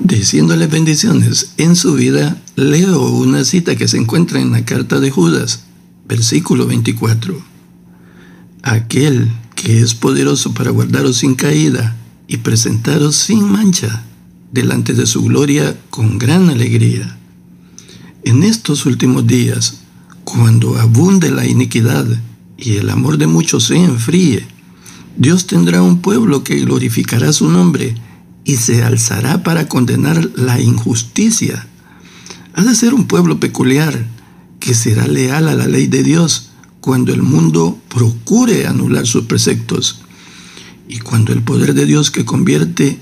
Diciéndole bendiciones en su vida, leo una cita que se encuentra en la carta de Judas, versículo 24. Aquel que es poderoso para guardaros sin caída y presentaros sin mancha delante de su gloria con gran alegría. En estos últimos días, cuando abunde la iniquidad y el amor de muchos se enfríe, Dios tendrá un pueblo que glorificará su nombre y se alzará para condenar la injusticia. Ha de ser un pueblo peculiar que será leal a la ley de Dios cuando el mundo procure anular sus preceptos y cuando el poder de Dios que convierte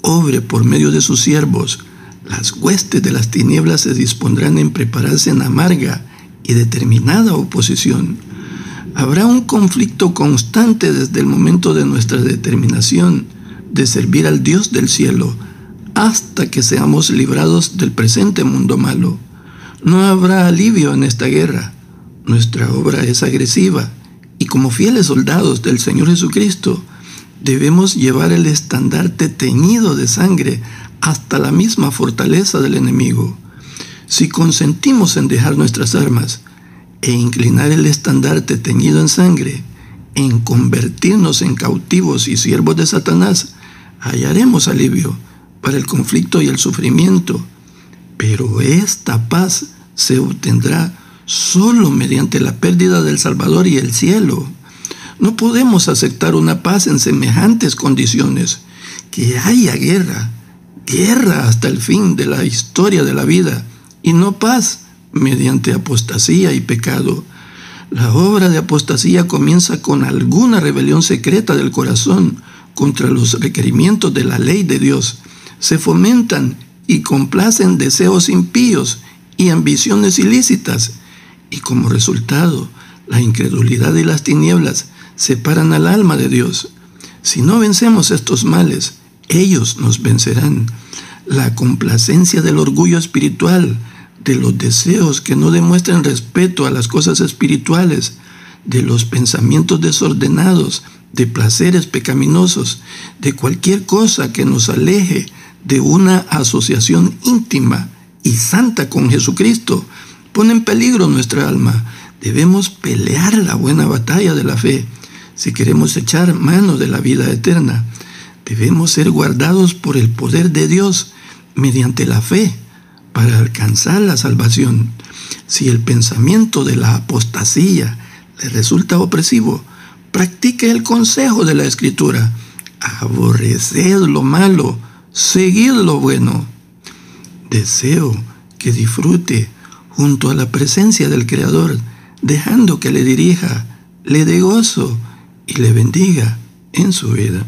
obre por medio de sus siervos, las huestes de las tinieblas se dispondrán en prepararse en amarga y determinada oposición. Habrá un conflicto constante desde el momento de nuestra determinación de servir al Dios del cielo hasta que seamos librados del presente mundo malo. No habrá alivio en esta guerra. Nuestra obra es agresiva y como fieles soldados del Señor Jesucristo debemos llevar el estandarte teñido de sangre hasta la misma fortaleza del enemigo. Si consentimos en dejar nuestras armas e inclinar el estandarte teñido en sangre, en convertirnos en cautivos y siervos de Satanás, hallaremos alivio para el conflicto y el sufrimiento. Pero esta paz se obtendrá solo mediante la pérdida del Salvador y el cielo. No podemos aceptar una paz en semejantes condiciones. Que haya guerra, guerra hasta el fin de la historia de la vida, y no paz mediante apostasía y pecado. La obra de apostasía comienza con alguna rebelión secreta del corazón contra los requerimientos de la ley de Dios. Se fomentan y complacen deseos impíos y ambiciones ilícitas, y como resultado, la incredulidad y las tinieblas separan al alma de Dios. Si no vencemos estos males, ellos nos vencerán. La complacencia del orgullo espiritual, de los deseos que no demuestran respeto a las cosas espirituales, de los pensamientos desordenados, de placeres pecaminosos, de cualquier cosa que nos aleje de una asociación íntima y santa con Jesucristo, pone en peligro nuestra alma. Debemos pelear la buena batalla de la fe si queremos echar mano de la vida eterna. Debemos ser guardados por el poder de Dios mediante la fe para alcanzar la salvación. Si el pensamiento de la apostasía le resulta opresivo, practique el consejo de la Escritura. Aborreced lo malo, seguid lo bueno. Deseo que disfrute junto a la presencia del Creador, dejando que le dirija, le dé gozo y le bendiga en su vida.